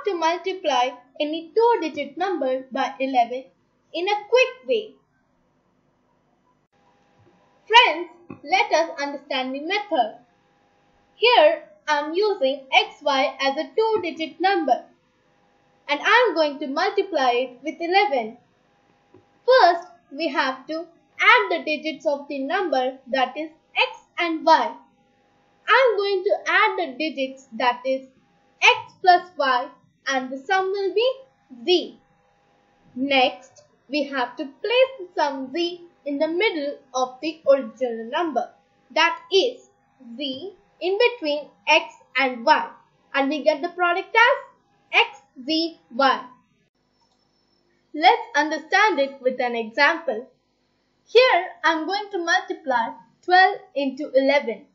have to multiply any two-digit number by 11 in a quick way. Friends, let us understand the method. Here I am using xy as a two-digit number and I am going to multiply it with 11. First, we have to add the digits of the number that is x and y. I am going to add the digits that is x plus y and the sum will be z. Next, we have to place the sum z in the middle of the original number that is z in between x and y and we get the product as x, z, y. Let's understand it with an example. Here I am going to multiply 12 into 11.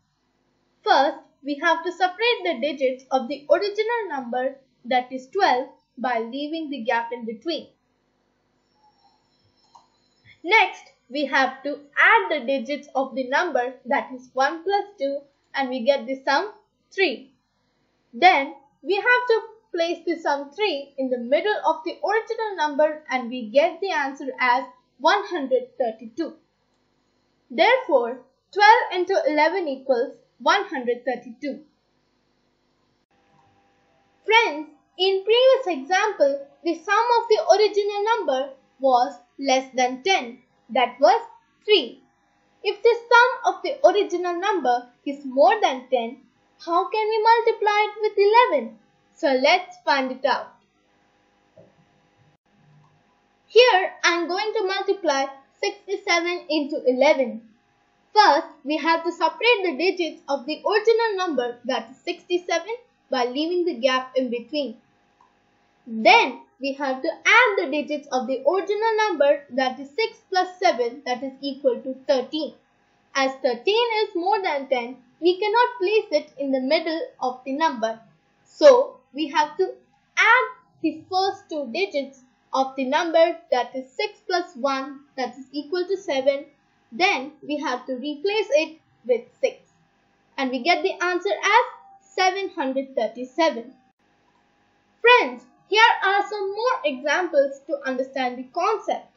First, we have to separate the digits of the original number that is 12 by leaving the gap in between. Next, we have to add the digits of the number that is 1 plus 2 and we get the sum 3. Then, we have to place the sum 3 in the middle of the original number and we get the answer as 132. Therefore, 12 into 11 equals 132. Friends, in previous example, the sum of the original number was less than 10. That was 3. If the sum of the original number is more than 10, how can we multiply it with 11? So let's find it out. Here I am going to multiply 67 into 11. First, we have to separate the digits of the original number that is 67 by leaving the gap in between. Then, we have to add the digits of the original number that is 6 plus 7 that is equal to 13. As 13 is more than 10, we cannot place it in the middle of the number. So, we have to add the first two digits of the number that is 6 plus 1 that is equal to 7. Then, we have to replace it with 6. And we get the answer as 737. Friends, are some more examples to understand the concept.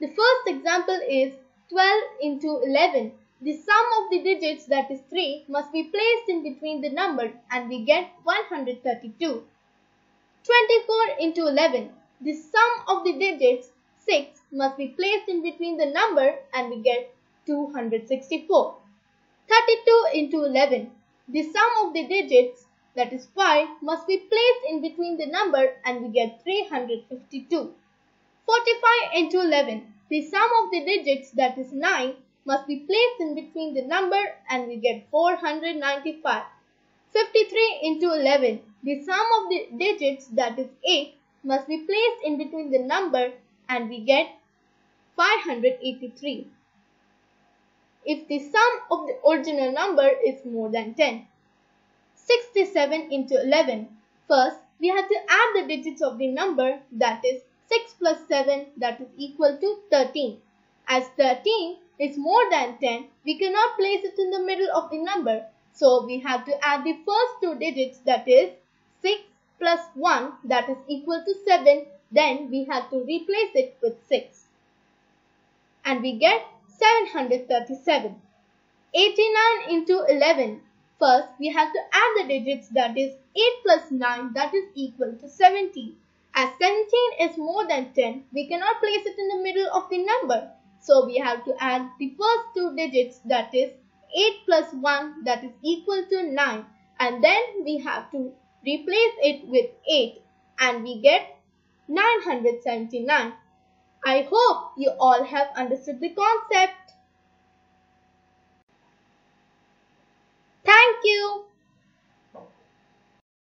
The first example is 12 into 11. The sum of the digits that is 3 must be placed in between the number and we get 132. 24 into 11. The sum of the digits 6 must be placed in between the number and we get 264. 32 into 11. The sum of the digits that is 5 must be placed in between the number and we get 352. 45 into 11. The sum of the digits that is 9 must be placed in between the number and we get 495. 53 into 11. The sum of the digits that is 8 must be placed in between the number and we get 583. If the sum of the original number is more than 10. 67 into 11. First, we have to add the digits of the number that is 6 plus 7 that is equal to 13. As 13 is more than 10, we cannot place it in the middle of the number. So we have to add the first two digits that is 6 plus 1 that is equal to 7. Then we have to replace it with 6. And we get 737. 89 into 11 First, we have to add the digits that is 8 plus 9 that is equal to 17. As 17 is more than 10, we cannot place it in the middle of the number. So we have to add the first two digits that is 8 plus 1 that is equal to 9 and then we have to replace it with 8 and we get 979. I hope you all have understood the concept. You.